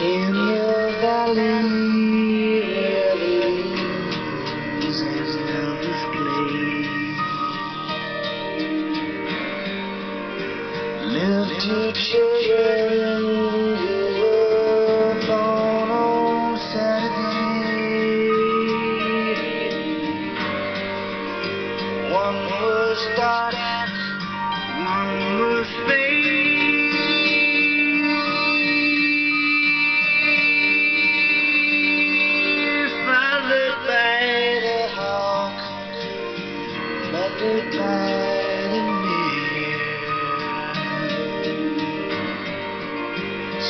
in the valley where the children who were born on Saturday. One was dark,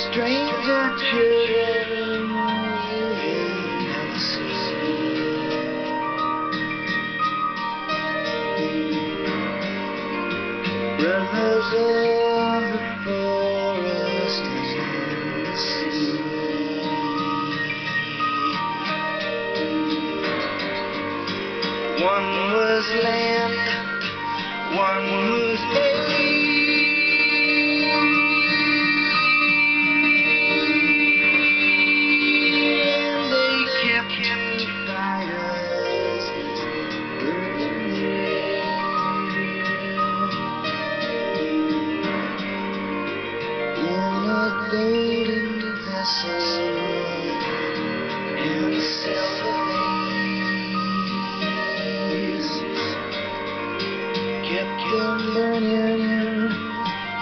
Stranger children you. Brothers of the forest and the sea. One was land, one was Kept them burning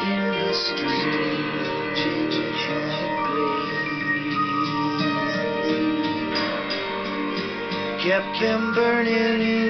in a strange kept them burning the.